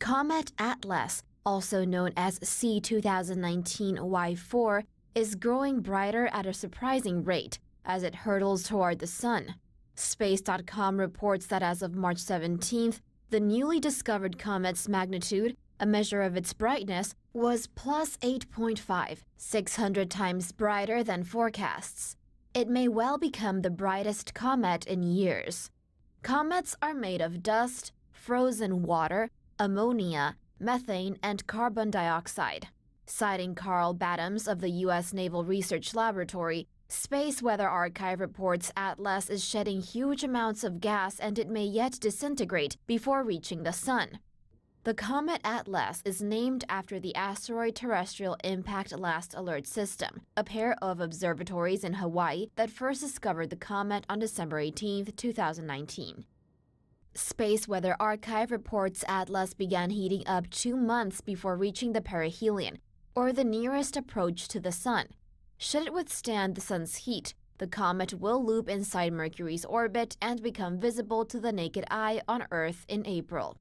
Comet Atlas, also known as C2019Y4, is growing brighter at a surprising rate as it hurtles toward the sun. Space.com reports that as of March 17th, the newly discovered comet's magnitude, a measure of its brightness, was plus 8.5, 600 times brighter than forecasts. It may well become the brightest comet in years. Comets are made of dust, frozen water, ammonia, methane, and carbon dioxide. Citing Karl Battams of the U.S. Naval Research Laboratory, Space Weather Archive reports Atlas is shedding huge amounts of gas and it may yet disintegrate before reaching the Sun. The comet Atlas is named after the Asteroid Terrestrial Impact Last Alert System, a pair of observatories in Hawaii that first discovered the comet on December 18, 2019. Space Weather Archive reports Atlas began heating up two months before reaching the perihelion, or the nearest approach to the Sun. Should it withstand the sun's heat, the comet will loop inside Mercury's orbit and become visible to the naked eye on Earth in April.